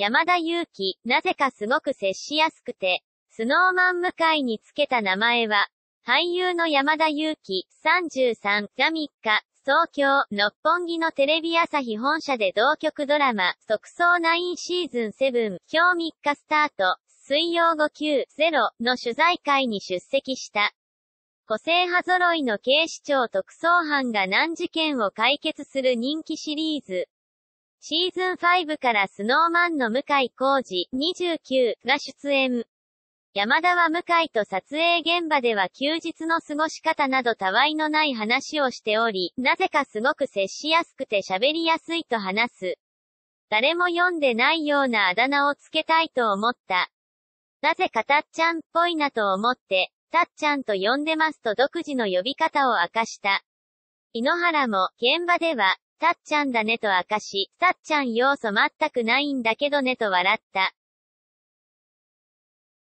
山田裕貴、なぜかすごく接しやすくて、スノーマン向かいにつけた名前は、俳優の山田裕貴、33が3日、東京、六本木のテレビ朝日本社で同局ドラマ、特捜9シーズン7、今日3日スタート、水曜5 9 0の取材会に出席した。個性派揃いの警視庁特捜班が難事件を解決する人気シリーズ。シーズン5からスノーマンの向井浩二29が出演。山田は向井と撮影現場では休日の過ごし方などたわいのない話をしており、なぜかすごく接しやすくて喋りやすいと話す。誰も読んでないようなあだ名をつけたいと思った。なぜかたっちゃんっぽいなと思って、たっちゃんと呼んでますと独自の呼び方を明かした。井ノ原も、現場では、さっちゃんだねと明かし、さっちゃん要素全くないんだけどねと笑った。